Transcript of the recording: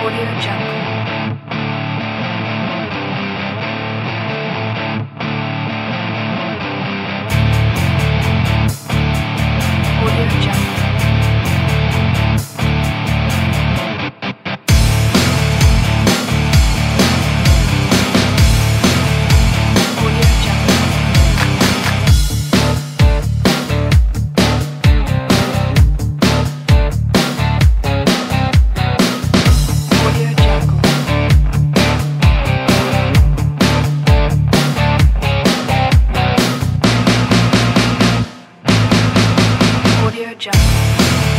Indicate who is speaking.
Speaker 1: Audio Jungle. your job.